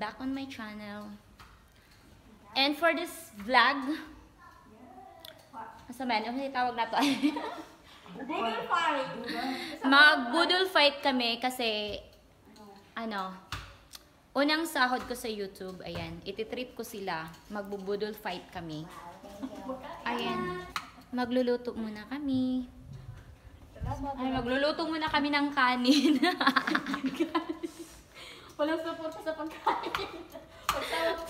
Back on my channel. And for this vlog, asa man, ano tawag na to? Budol fight. Mag-budol fight kami kasi, ano, unang sahod ko sa YouTube, ayan, ititreat ko sila, magbubudol fight kami. Ayan, magluluto muna kami. Ay, magluluto muna kami ng kanin. Walang support sa pagkain.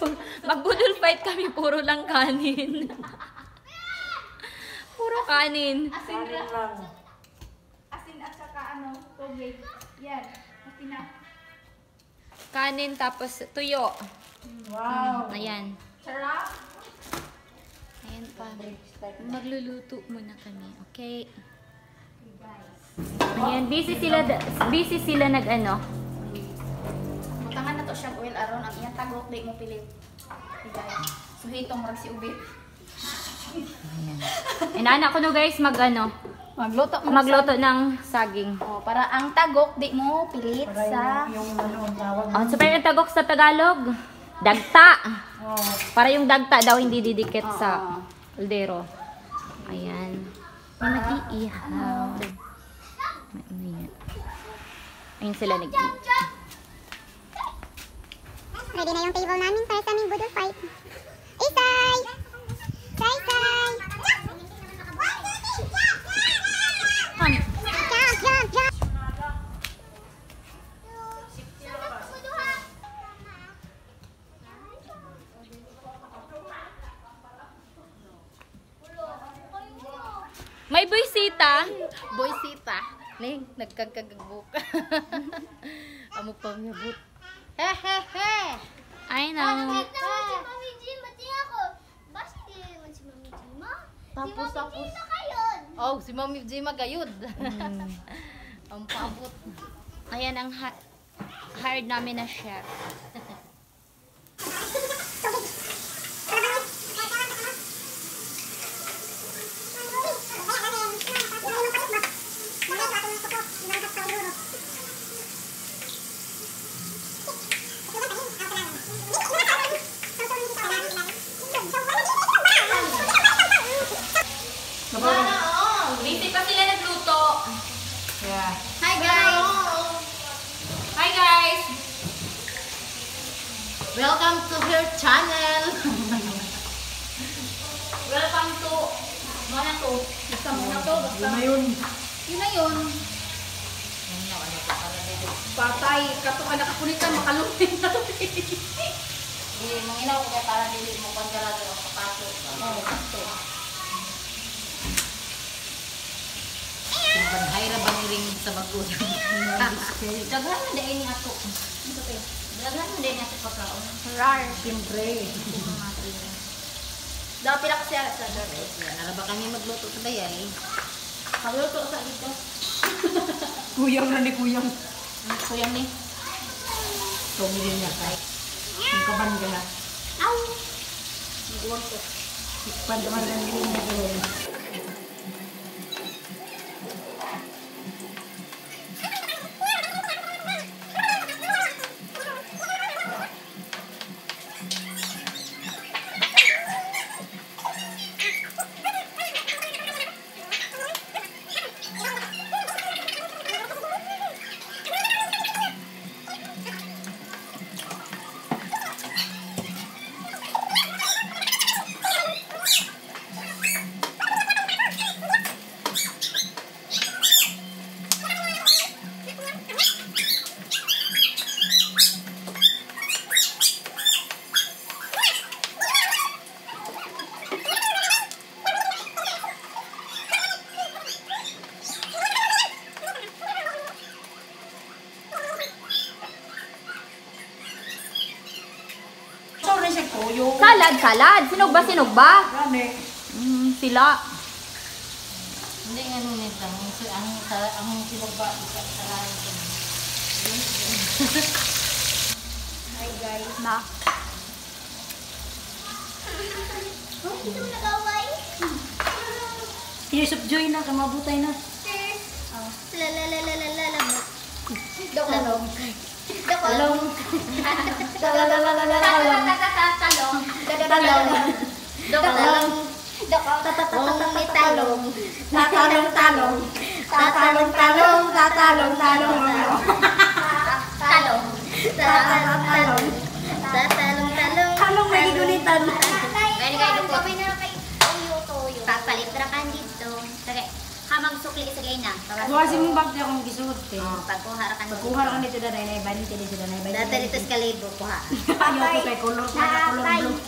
Magbudol fight kami, puro lang kanin. puro kanin. Asin lang. Asin at saka ano, tubig. Yan. Asin na. Kanin tapos tuyo. Wow. Ayan. Sarap. Ayan pa. Magluluto muna kami, okay? Ayan, busy sila, busy sila nag ano. Butangan na to siya oil aron ang iyang tagok di mo pilit. Guys. So hitong rag si ubit. Inaanak ko no guys, mag ano, Magluto mo magluto ng saging. Oh, para ang tagok di mo pilit sa Yung ano, tawag. Oh, so pero yung tagok sa Tagalog, dagta. Oh, Para yung dagta daw hindi didikit Oo. sa uldero. Ayan. May nag-iihaw. Umiyak. Ayun sila nag Ready na yung table namin para sa aming budol fight. Isay! Say, say! Jump, jump, jump! May buysita. boysita. Ning nagkagkagabuk. Oh, si Mami Jima gayud. Ang paabot. Ayan ang ha- hired namin na chef. Busy pa sila nagluto. yeah. Hi guys. Hi guys! Welcome to her channel. Welcome to... Mana to? Basta muna to, basta. Yun na yun. Yun na yun. Patay, kato ka nakapunitan, makalungin na to. Hindi, manginaw ko kaya para dili mo pagkarado ang sapato. Oo, kato. Banhay ra bang ring sa magulang. Daghan mo din ato. Daghan mo din ato pagkaon. Rar. Siyempre. Daw pila kasi ara sa dar. Yan, naraba kami magluto sa bayay. Pagluto sa dito. Kuyang na ni kuyang. Ang kuyang ni. Tumili niya kay. Yung kaban ka na. Aw. Iguan ko. Pandaman ng giling na gawin. Salad, salad. Sinog ba, sinog ba? Gani. Mm, sila. Hindi nga nunit lang. Ang, ang, ang, ang sinugba, isa sa lahat. Hi guys. Na. Yes, joy na, kamabutay na. La la la la la la la. Daw kalong. Daw kalong. Talong. Talong. Talong. Talong. Kung may talong. Tatalong, talong. Tatalong, talong. Tatalong, talong. Talong. Talong. Talong. Tatalong, talong. Talong may gigulitan. Pwede kayo dito. Kami na kay Toyo, Toyo. Papalit ra ka dito. Sige, hamag sukli sa na. Kuha si mong bagay akong gisuot eh. Oh, pagkuha ra ka dito. Pagkuha ka nito na na iba nito dito na iba. Dati dito sa kalibo, kuha. Ayaw ko kay color ko na color blue.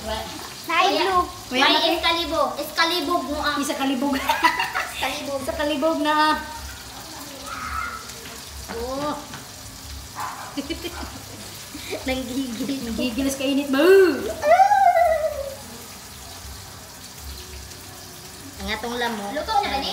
Sky blue. May laki. eskalibo. Eskalibo mo ang. Isa kalibog. Eskalibo. Isa kalibog na. Oh, Nanggigil. gigilas ka init ba? Ang atong lamo. Luto na ba ni?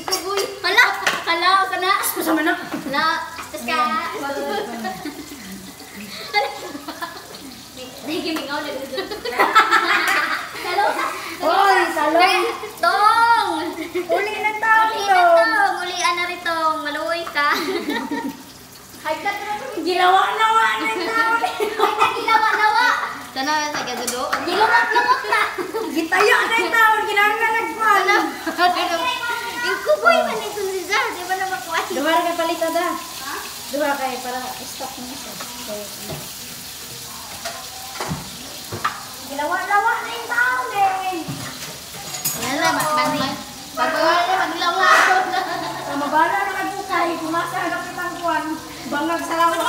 Kubuy. Hala. Hala. Sana. Kasama na. Hala. Tapos ka. Nagimingaw na dito. Hello. Oy, salong. Tong! Uli ng tao Uli na tong! Ulian na rin tong! Maluoy ka! Gilawa-lawa ng tao. Ay, nagilawa-lawa! Sana sa gadudo? Gilumot-lumot na! Gitayo ng tao. Ginangga nagkuhan. Yung kuboy man ito ni Zah, di ba na makuha? Duha ka palita da. Duha kay para stock mo isa. Gilawa-lawa ng tao eh. Yan na, mani. Pagbawa maglawa. Sa mabala na nagkukay, kumasa ang kapitang kuhan. Bangag sa lawa.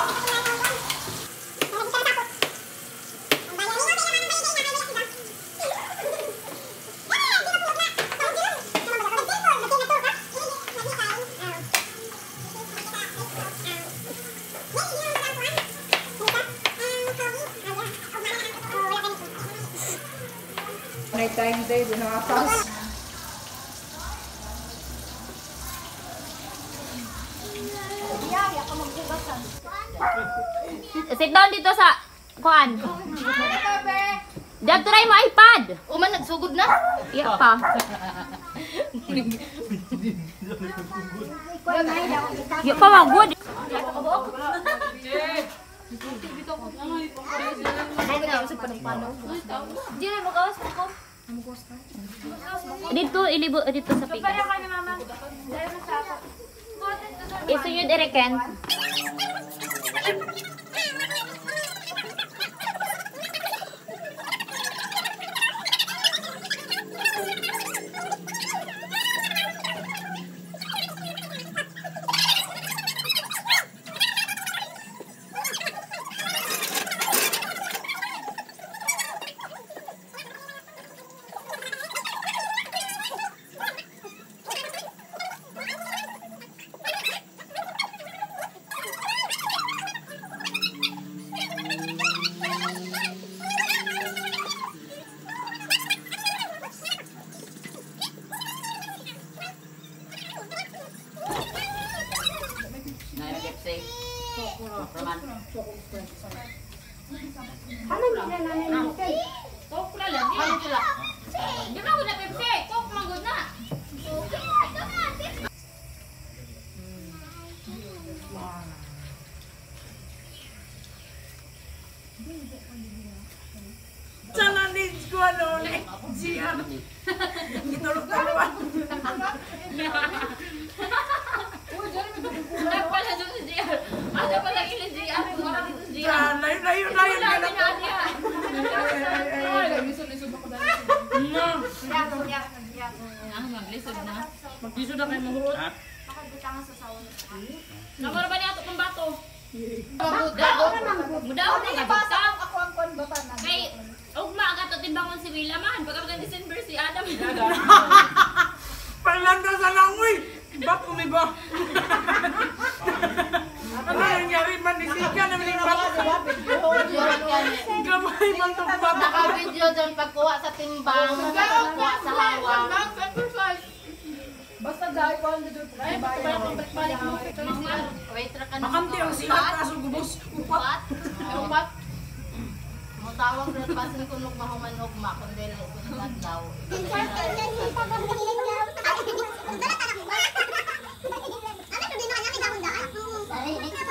May time tayo, di nakakas. Sit down dito sa kuan. Dab try mo iPad. Uma, nagsugod na? Iya pa. Iya pa magud. Di na, magawas mo ko. Dito ilibo dito sa pikas. Isuyod ereken. Coke Sana needs ko ano ulit. Siya. Gitulog-tulungan. Wala pala doon si JR. Ada pala kila JR. Wala dito si JR. Ah, Layo, layo, layo. Wala layo. din natin. No. Ah, maglisod na. Magdiso Namara ba niya ito pang bato? Mudaw na gabita. Ako ang kon ba pa na? Kay, ugma timbangon si Willa man. Pagka December si Adam. Palanda sa langoy. Bak kumiba. Ano nangyari man ni Sika na miling bak. Naka-video dyan pagkuha sa timbang, pagkuha sa hawak. Dahil ko ang dudot. Ay, ka na. Makamti ang sikat kaso gubos. Upat? Upat? Mutawag na pasin ko nung mahuman ugma, kundi lang ko ng. Ano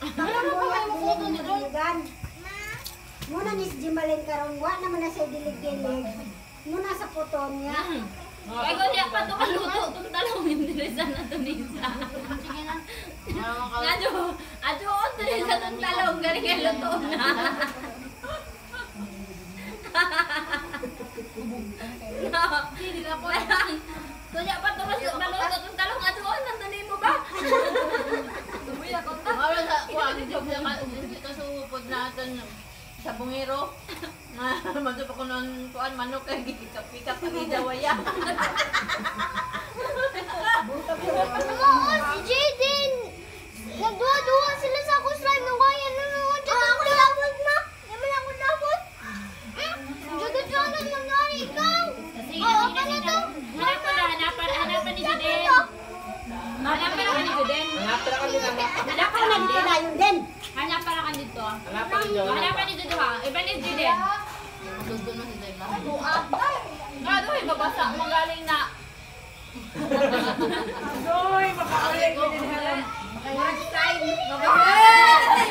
Facebook? Pagkamulat, dinig-dinigan. Muna ni si Jimalin karon wa naman na siya dilig-dilig. Muna sa puton niya. Kaya ko niya pa ito maluto itong nisa. Sige na. Ka Nga do, ato ito rin sa itong talong gani kaya luto na. Kunya pa ito mas maluto itong talong ato nandun mo ba? Tumuya ko ta. Wala sa kuha ni Job na dito sa upod natin sa bungiro. Na magdupa ko ng kuan manok kay gikapika pa ni dawaya. Oo, si Jaden! Nagduwa-duwa sila sa ako slime ng kaya nanonood dyan. ako dapat na! Yaman ako dapat! Judot lang lang nangyari ikaw! Oo, pa na to! Hanapan na, hanapan, hanapan ni Juden. Hanapan na ka ni Juden. Hanapan na Hindi din. na yun din. Hanapan na ka dito. Hanapan ni Juden ha. Iba ni Juden. Sundo na si Dayla. Nga doon, babasa. Magaling na. Doy, makakaling ko din halam. Ay,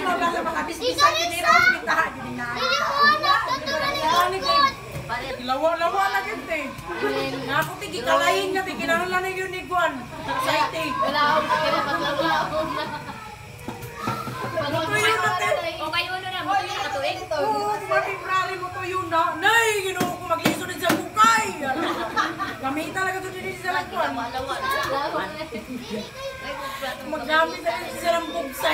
mabasa makabisbisa. Hindi na hospitahan. Hindi na. Hindi ko anak! Tatulan ni Lingkod! Lawa-lawa na gante. Nga ako tigi kalahin nga, tigi kinahanglan na yun ni Juan. Saite. Wala ako kaya paslawa ako. Tuyo na te. O kayo ano na, mga yung katuig. Oo, di ba February mo tuyo na? Nay, ginoo ko magliso din sa bukay. Gamit talaga ito din sa na. Magamit na rin sa.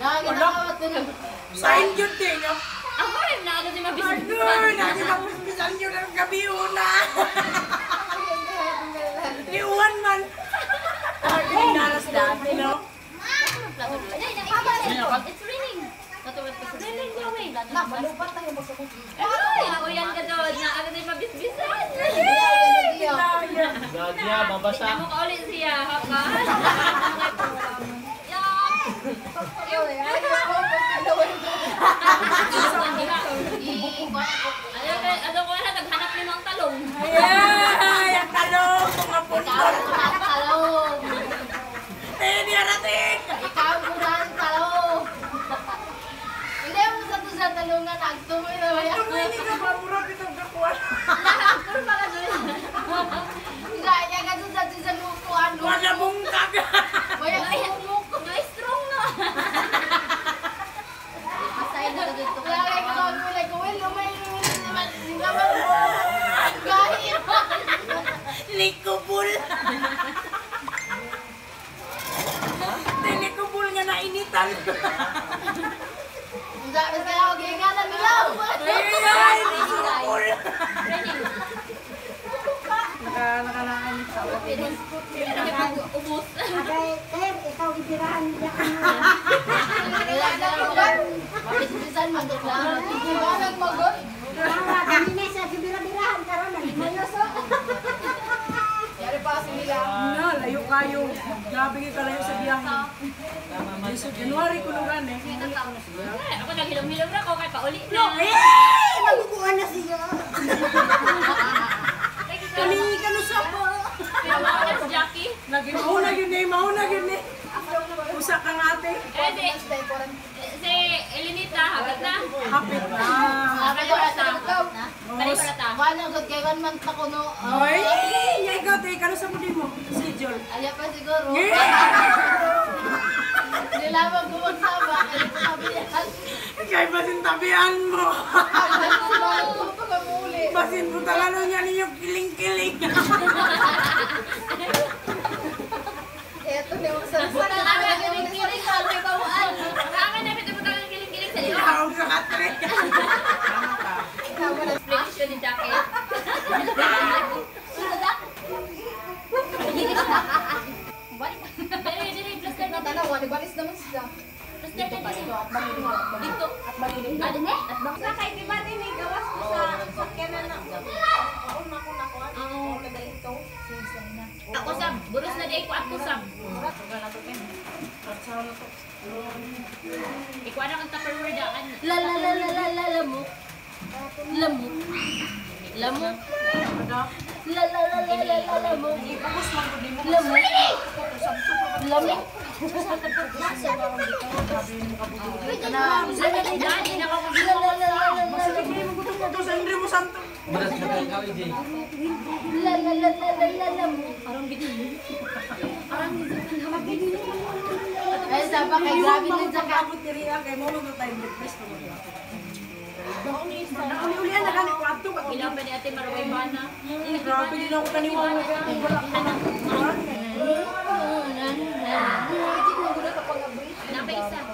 Lagi na ako tulog. Sign yun din. Ah. Ako rin na ano si mabisip. Ano, na buspisan yun ng gabi una. Iwan man. Lagi naras dati, no? It's raining. Raining na way. Ay, nauyan ka doon. Na agad ay mabisbisan. Gagya, babasa. Tingnan mo ka ulit siya. Ano ka- ano ko na, naghanap limang talong. Ay, ang talong, mga pundol. Talong. Eh, niyarating. Ikaw ko saan talong. Hindi mo sa to sa talungan. Agtumoy na wala. Tumili ka ba, murag itong kakuan. Puro pala doon. Gaya ka to sa to sa lukuan. Wala mong kaga. Wala kumuk. Ay, strong na. Masay na dito. Lagi ka lang mo like well, lumay naman. Hindi naman mo. Gaya. Likubul. Likubul nga nainitan. Dami ka ako gigala bilaw. Ay, likubul. naka, nakalaan sa Ubus. Agay, Ter, ikaw ibirahan niya ka na. Kaya na ako. Mabisisan man ito lang. Ibanan mo gon. Tawa, kami na sa ibira-birahan karon na limayos oh. Yari pa kasi nila. Na, layo kayo. Grabe kayo kalayo sa biyahe. January ko nung gani. Ako naghilom-hilom na ako kay pauli na. Eh, magubuhan na siya. Kani ka no sa na si Jackie. Mauna yun eh, mauna yun eh. Usa kang ate. Eh, si Elenita, hagat na. Hapit na. Pala ta. Kaya pala ta. Wala gud kay one month ako no. Oy, yay ka te, kano sa muli mo? Si Jol. Aya pa siguro. Eh, Nilamang ko magsama. Kaya ko sabi yan. Kay basin tabihan mo. Basin po talaga niya ninyo kiling-kiling. Eto ni yung sarsa. Ang kiling-kiling sa may bawaan. Ang na bitaw mo ang kiling-kiling sa iyo. Tawag sa katre. Flex ko ni Jackie. Balis naman sila. Plus na dali. Dito. Ano ne? Sakay di ba din gawas ko sa sakyanan na. Kaon na ko na ko. Ano kada ito? Ako sab, buros na di ko ako sab. Ikuha na kang tupperware daan. La la la la la la lamok. Lamok. Lamok. La la la la la la lamok. Lamok. Lamok. Daan, na ako La la la la la la Sige, mo gusto ko to sa Indre mo Santo. la la la la la la lamok. Ay, saba kay grabe din sa ka. Abot diri ah, kay mo mo tayo breakfast ko. Nauli-ulian na gani ko adto ka. Ilaw pa ni Ate Marway Bana. Grabe din ako kaniwala kay wala ka na. Napa isa.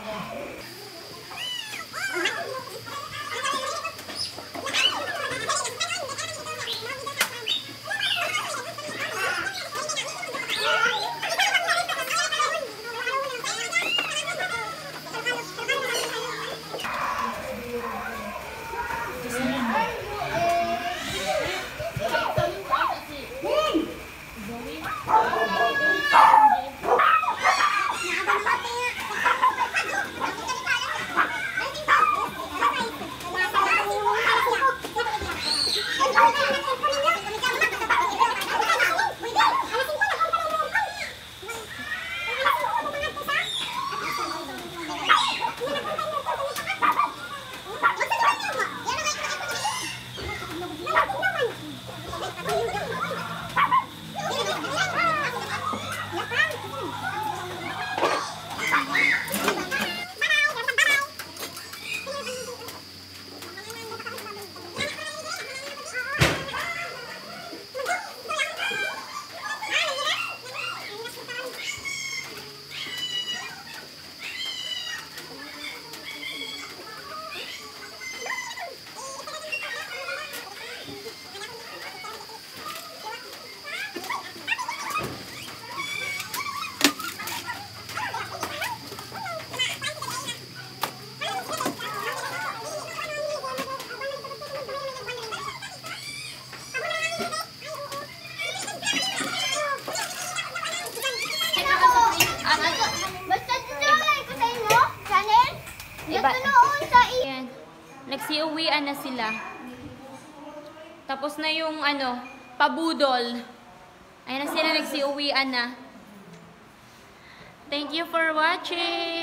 Na sila. Tapos na yung ano, pabudol. Ayan na sila nagsiuwian na. Thank you for watching.